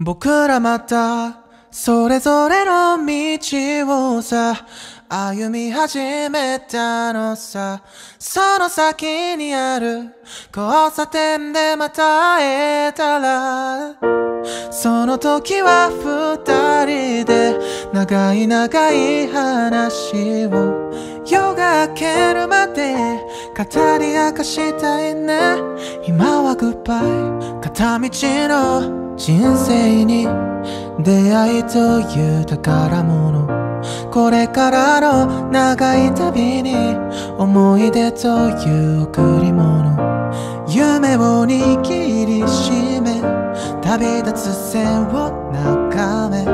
僕らまたそれぞれの道をさ歩み始めたのさ。その先にある交差点でまた会えたら。その時は二人で長い長い話を夜が明けるまで語り明かしたいね。今はグッバイ片道の人生に出会いという宝物これからの長い旅に思い出という贈り物。夢を握りしめ旅立つ線を眺め。